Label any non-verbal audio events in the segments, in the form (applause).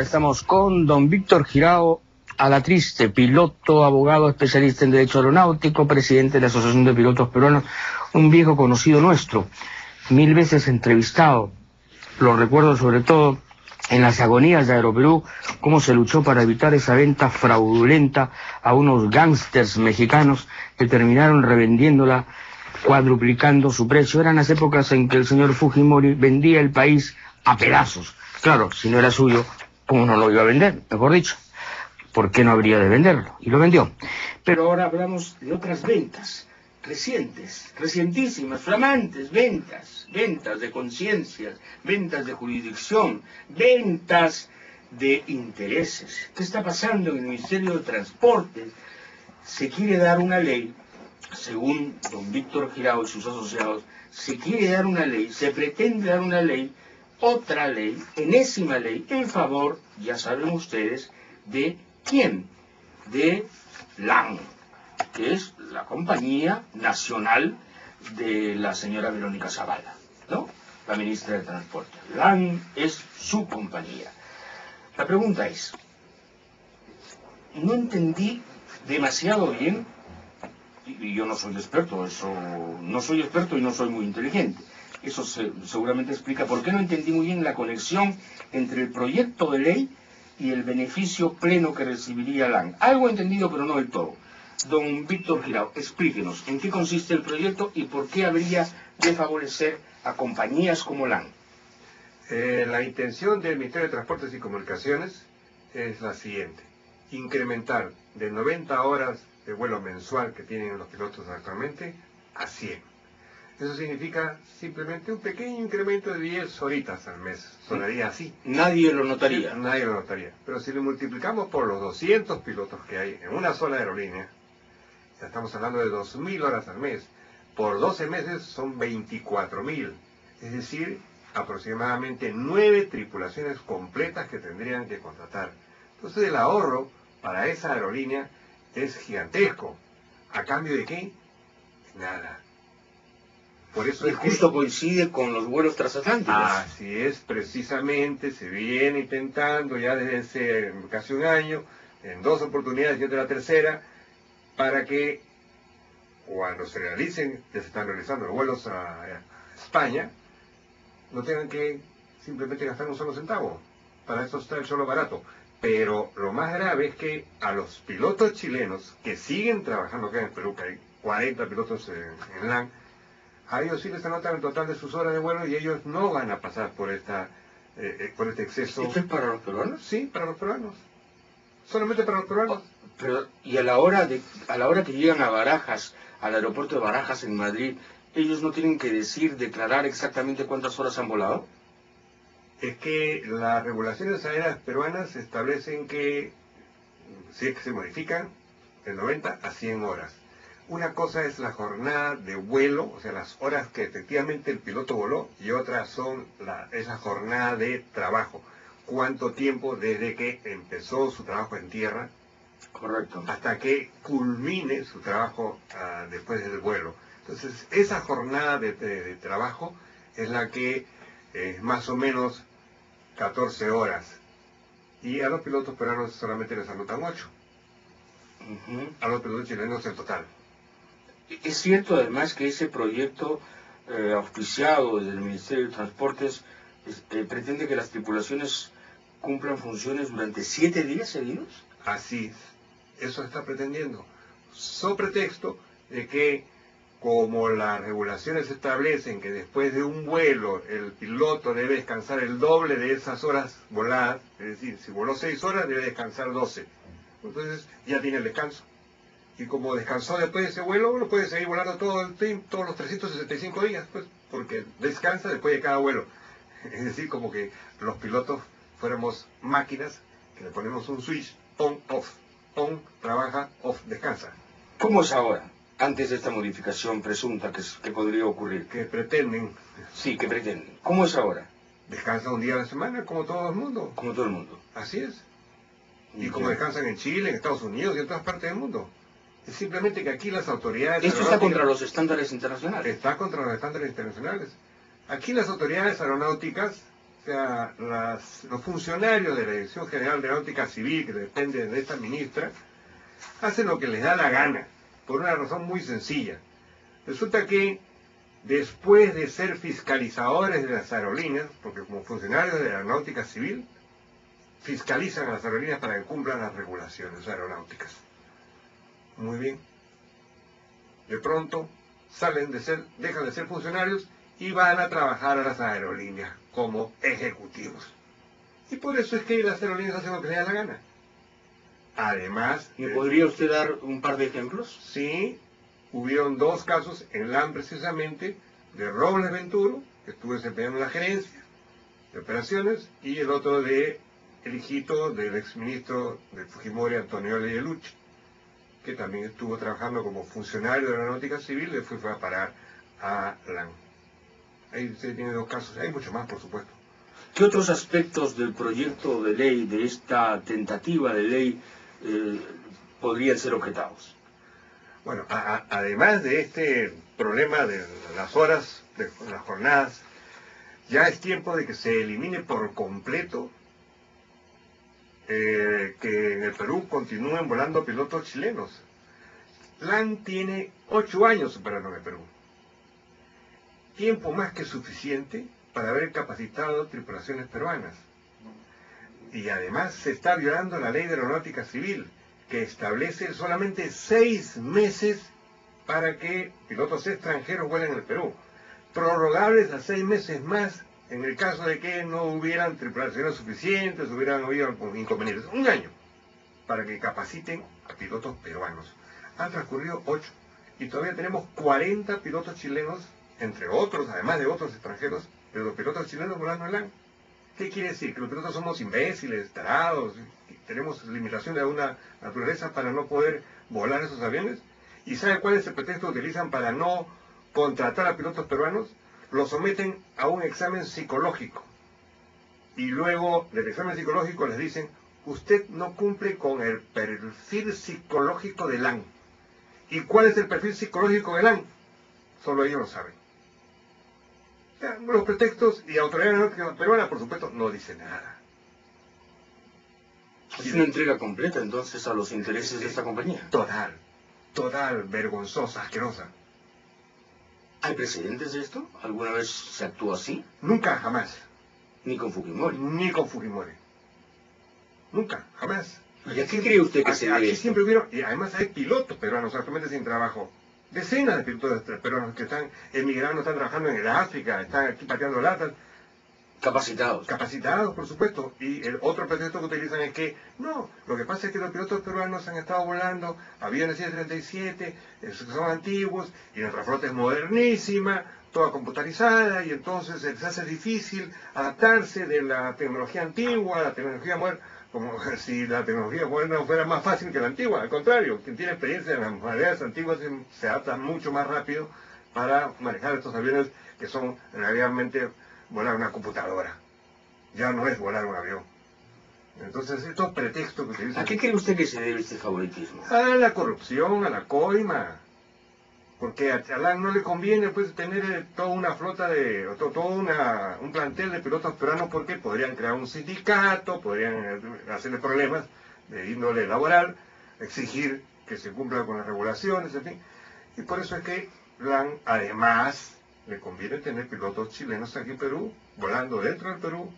Estamos con don Víctor Girao Alatriste, piloto, abogado, especialista en Derecho Aeronáutico, presidente de la Asociación de Pilotos Peruanos, un viejo conocido nuestro, mil veces entrevistado. Lo recuerdo sobre todo en las agonías de Aeroperú, cómo se luchó para evitar esa venta fraudulenta a unos gángsters mexicanos que terminaron revendiéndola, cuadruplicando su precio. Eran las épocas en que el señor Fujimori vendía el país a pedazos. Claro, si no era suyo, ¿cómo no lo iba a vender? Mejor dicho, ¿por qué no habría de venderlo? Y lo vendió. Pero ahora hablamos de otras ventas recientes, recientísimas, flamantes, ventas, ventas de conciencias, ventas de jurisdicción, ventas de intereses. ¿Qué está pasando en el Ministerio de Transportes? Se quiere dar una ley, según don Víctor Girao y sus asociados, se quiere dar una ley, se pretende dar una ley, otra ley, enésima ley, en favor, ya saben ustedes, de quién? De LAN, que es la compañía nacional de la señora Verónica Zavala, ¿no? La ministra de Transporte. LAN es su compañía. La pregunta es, no entendí demasiado bien, y yo no soy experto, eso, no soy experto y no soy muy inteligente. Eso seguramente explica por qué no entendí muy bien la conexión entre el proyecto de ley y el beneficio pleno que recibiría LAN. Algo entendido, pero no del todo. Don Víctor Girao, explíquenos en qué consiste el proyecto y por qué habría de favorecer a compañías como LAN. Eh, la intención del Ministerio de Transportes y Comunicaciones es la siguiente. Incrementar de 90 horas de vuelo mensual que tienen los pilotos actualmente a 100. Eso significa simplemente un pequeño incremento de 10 horitas al mes. Sonaría así. Nadie lo notaría. nadie lo notaría. Pero si lo multiplicamos por los 200 pilotos que hay en una sola aerolínea, estamos hablando de 2.000 horas al mes. Por 12 meses son 24.000. Es decir, aproximadamente 9 tripulaciones completas que tendrían que contratar. Entonces el ahorro para esa aerolínea es gigantesco. ¿A cambio de qué? Nada. Por eso y justo coincide con los vuelos transatlánticos. Así es, precisamente, se viene intentando ya desde hace casi un año, en dos oportunidades y otra la tercera, para que cuando se realicen, ya se están realizando los vuelos a, España, no tengan que simplemente gastar un solo centavo. Para eso está el solo barato. Pero lo más grave es que a los pilotos chilenos que siguen trabajando acá en Perú, que hay 40 pilotos en, LAN, a ellos sí les anotan el total de sus horas de vuelo y ellos no van a pasar por esta eh, eh, por este exceso. ¿Esto es para los peruanos? Sí, para los peruanos. Solamente para los peruanos. Pero, y a la hora de, a la hora que llegan a Barajas, al aeropuerto de Barajas en Madrid, ¿ellos no tienen que decir, declarar exactamente cuántas horas han volado? Es que las regulaciones aéreas peruanas establecen que, si es que se modifican, de 90 a 100 horas. Una cosa es la jornada de vuelo, o sea, las horas que efectivamente el piloto voló, y otra son la, esa jornada de trabajo. Cuánto tiempo desde que empezó su trabajo en tierra Correcto. Hasta que culmine su trabajo ah, después del vuelo. Entonces, esa jornada de, trabajo es la que es más o menos 14 horas. Y a los pilotos peruanos solamente les anotan 8. A los pilotos chilenos en total. Es cierto además que ese proyecto eh, auspiciado desde el Ministerio de Transportes este, pretende que las tripulaciones cumplan funciones durante siete días seguidos. Así eso está pretendiendo. So pretexto de que como las regulaciones establecen que después de un vuelo el piloto debe descansar el doble de esas horas voladas, es decir, si voló seis horas debe descansar 12. Entonces ya tiene el descanso. Y como descansó después de ese vuelo, lo puede seguir volando todo el tiempo, todos los 365 días, pues, porque descansa después de cada vuelo. (laughs) Es decir, como que los pilotos fuéramos máquinas que le ponemos un switch on-off on trabaja, off descansa. ¿Cómo es ahora? Antes de esta modificación presunta que, podría ocurrir. Que pretenden. Sí, que pretenden. ¿Cómo es ahora? Descansa un día a la semana, como todo el mundo. Como todo el mundo. Así es. Y, como descansan en Chile, en Estados Unidos y en todas partes del mundo. Es simplemente que aquí las autoridades... Esto está contra los estándares internacionales. Está contra los estándares internacionales. Aquí las autoridades aeronáuticas O sea, los funcionarios de la Dirección General de Náutica Civil, que dependen de esta ministra, hacen lo que les da la gana, por una razón muy sencilla. Resulta que después de ser fiscalizadores de las aerolíneas, porque como funcionarios de la náutica civil, fiscalizan a las aerolíneas para que cumplan las regulaciones aeronáuticas. Muy bien. De pronto salen de ser, dejan de ser funcionarios y van a trabajar a las aerolíneas como ejecutivos. Y por eso es que las aerolíneas hacen lo que les da la gana. Además... ¿Me podría usted dar un par de ejemplos? Sí, hubieron dos casos en LAN precisamente, de Robles Venturo, que estuvo desempeñando la gerencia de operaciones, y el otro de el hijito del exministro de Fujimori, Antonio Leyeluchi, que también estuvo trabajando como funcionario de la aeronáutica civil y fue, a parar a LAN. Ahí se tiene dos casos, hay mucho más, por supuesto. ¿Qué otros aspectos del proyecto de ley, de esta tentativa de ley, eh, podrían ser objetados? Bueno, además de este problema de las horas, de las jornadas, ya es tiempo de que se elimine por completo eh, que en el Perú continúen volando pilotos chilenos. LAN tiene ocho años superando en el Perú. Tiempo más que suficiente para haber capacitado tripulaciones peruanas. Y además se está violando la ley de aeronáutica civil que establece solamente seis meses para que pilotos extranjeros vuelen el Perú, prorrogables a seis meses más en el caso de que no hubieran tripulaciones suficientes, hubieran habido inconvenientes. Un año para que capaciten a pilotos peruanos. Han transcurrido ocho y todavía tenemos 40 pilotos chilenos, entre otros, además de otros extranjeros, pero los pilotos chilenos volando en LAN. ¿Qué quiere decir? Que los pilotos somos imbéciles, tarados, tenemos limitaciones de alguna naturaleza para no poder volar esos aviones. ¿Y sabe cuál es el pretexto que utilizan para no contratar a pilotos peruanos? Lo someten a un examen psicológico. Y luego del examen psicológico les dicen, usted no cumple con el perfil psicológico del LAN. ¿Y cuál es el perfil psicológico del LAN? Solo ellos lo saben. Los pretextos y autoridades peruanas, por supuesto, no dicen nada. Es una entrega completa entonces a los intereses de esta compañía. Total, total, vergonzosa, asquerosa. ¿Hay precedentes de esto? ¿Alguna vez se actuó así? Nunca, jamás. Ni con Fujimori. Ni con Fujimori. Nunca, jamás. ¿Y a qué cree usted que se debe Aquí siempre hubieron, y además hay pilotos peruanos actualmente sin trabajo. Decenas de pilotos peruanos que están emigrando, están trabajando en el África, están aquí pateando latas. Capacitados. Capacitados, por supuesto. Y el otro pretexto que utilizan es que, no, lo que pasa es que los pilotos peruanos han estado volando aviones 737, esos que son antiguos, y nuestra flota es modernísima, toda computarizada, y entonces se les hace difícil adaptarse de la tecnología antigua a la tecnología moderna, como (laughs) si la tecnología moderna fuera más fácil que la antigua. Al contrario, quien tiene experiencia en las modalidades antiguas se adapta mucho más rápido para manejar estos aviones que son realmente volar una computadora. Ya no es volar un avión. Entonces, estos pretextos que utilizan... ¿A qué cree usted que se debe este favoritismo? A la corrupción, a la coima. Porque a Chalán no le conviene pues tener eh, toda una flota de, todo una, un plantel de pilotos peruanos porque podrían crear un sindicato, podrían eh, hacerle problemas de índole laboral, exigir que se cumpla con las regulaciones, en fin. Y por eso es que LAN, además le conviene tener pilotos chilenos aquí en Perú, volando dentro del Perú,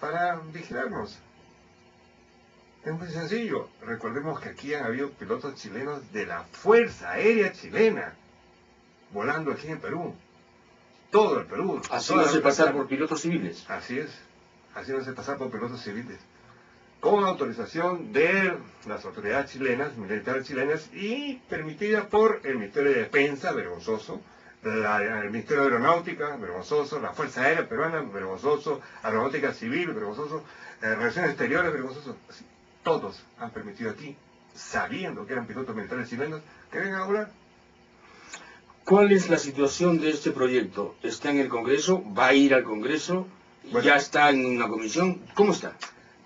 para vigilarnos. Es muy sencillo. Recordemos que aquí han habido pilotos chilenos de la Fuerza Aérea Chilena, volando aquí en Perú. Todo el Perú. Haciéndose pasar por pilotos civiles. Así es. Haciéndose pasar por pilotos civiles. Con autorización de las autoridades chilenas, militares chilenas, y permitida por el Ministerio de Defensa, vergonzoso, el Ministerio de Aeronáutica, vergonzoso, la Fuerza Aérea Peruana, vergonzoso, Aeronáutica Civil, vergonzoso, eh, Relaciones Exteriores, vergonzoso. Todos han permitido aquí, sabiendo que eran pilotos militares chilenos, que vengan a volar. ¿Cuál es la situación de este proyecto? ¿Está en el Congreso? ¿Va a ir al Congreso? ¿Ya está en una comisión? ¿Cómo está?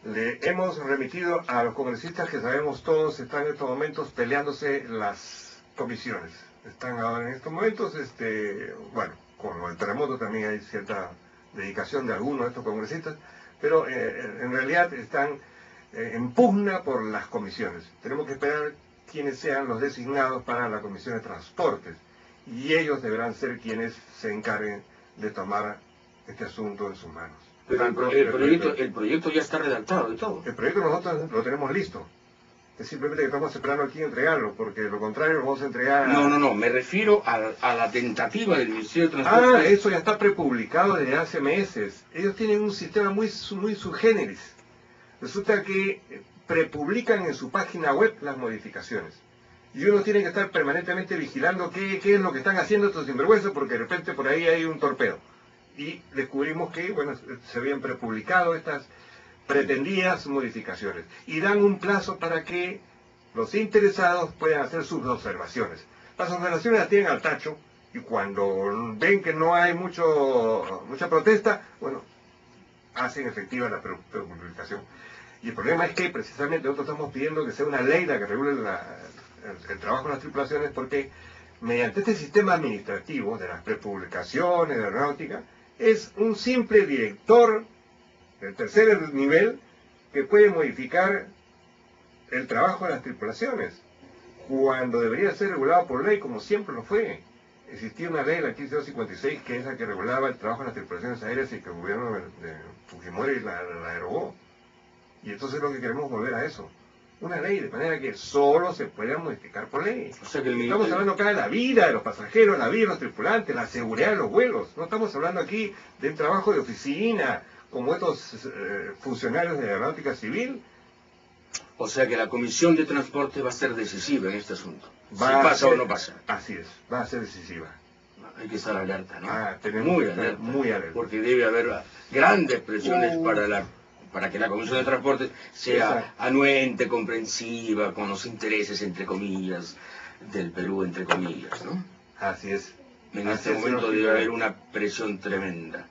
Le hemos remitido a los congresistas que sabemos todos están en estos momentos peleándose las comisiones están ahora en estos momentos, este, bueno, con el terremoto también hay cierta dedicación de algunos de estos congresistas, pero eh, en realidad están eh, en pugna por las comisiones. Tenemos que esperar quienes sean los designados para la Comisión de Transportes y ellos deberán ser quienes se encarguen de tomar este asunto en sus manos. Pero el, proyecto, el proyecto ya está redactado y todo. El proyecto nosotros lo tenemos listo. Es simplemente que estamos esperando aquí entregarlo, porque lo contrario lo vamos a entregar... No, no, no, me refiero a, la tentativa del Ministerio de Transporte. Ah, eso ya está prepublicado desde hace meses. Ellos tienen un sistema muy, muy subgéneris. Resulta que prepublican en su página web las modificaciones. Y uno tiene que estar permanentemente vigilando qué, es lo que están haciendo estos sinvergüenzas, porque de repente por ahí hay un torpedo. Y descubrimos que, bueno, se habían prepublicado estas pretendidas modificaciones y dan un plazo para que los interesados puedan hacer sus observaciones. Las observaciones las tienen al tacho y cuando ven que no hay mucho, mucha protesta, bueno, hacen efectiva la publicación. Y el problema es que precisamente nosotros estamos pidiendo que sea una ley la que regule el, trabajo de las tripulaciones porque mediante este sistema administrativo de las prepublicaciones de aeronáutica es un simple director el tercer nivel que puede modificar el trabajo de las tripulaciones, cuando debería ser regulado por ley, como siempre lo fue. Existía una ley, la 15256, que es la que regulaba el trabajo de las tripulaciones aéreas y que el gobierno de Fujimori la, la derogó. Y entonces lo que queremos volver a eso. Una ley, de manera que solo se pueda modificar por ley. Estamos hablando acá de la vida de los pasajeros, la vida de los tripulantes, la seguridad de los vuelos. No estamos hablando aquí del trabajo de oficina, como estos eh, funcionarios de aeronáutica civil. O sea que la Comisión de Transporte va a ser decisiva en este asunto. Va si pasa o no pasa. Así es, va a ser decisiva. Hay que estar alerta, ¿no? Ah, muy alerta, muy alerta. Porque debe haber grandes presiones uh. para la para que la Comisión de Transporte sea anuente, comprensiva, con los intereses, entre comillas, del Perú, entre comillas, ¿no? Así es. En este momento debe haber una presión tremenda.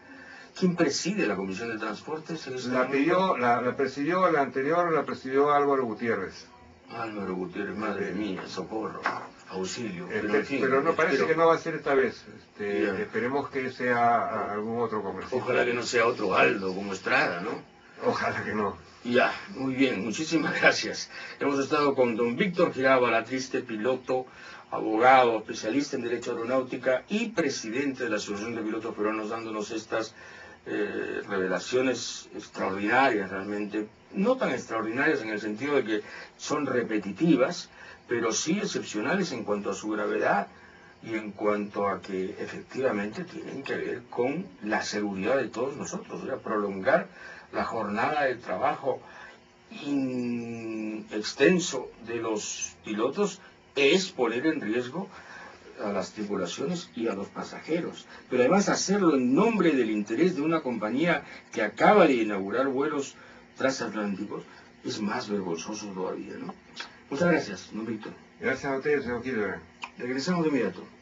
¿Quién preside la Comisión de Transportes? La, pidió, la, presidió, la anterior la presidió Álvaro Gutiérrez. Álvaro Gutiérrez, madre mía, socorro, auxilio. Este, pero, no parece que no va a ser esta vez. Este, esperemos que sea algún otro comerciante. Ojalá que no sea otro Aldo como Estrada, ¿no? Ojalá que no. Ya, muy bien, muchísimas (laughs) gracias. Hemos estado con don Víctor Giraba, triste piloto abogado, especialista en Derecho Aeronáutica y presidente de la Asociación de Pilotos Peruanos, dándonos estas eh, revelaciones extraordinarias realmente, no tan extraordinarias en el sentido de que son repetitivas, pero sí excepcionales en cuanto a su gravedad y en cuanto a que efectivamente tienen que ver con la seguridad de todos nosotros, prolongar la jornada de trabajo extenso de los pilotos es poner en riesgo a las tripulaciones y a los pasajeros, pero además hacerlo en nombre del interés de una compañía que acaba de inaugurar vuelos transatlánticos es más vergonzoso todavía, ¿no? Muchas gracias, don Víctor. Gracias a ustedes, señor. Regresamos de inmediato.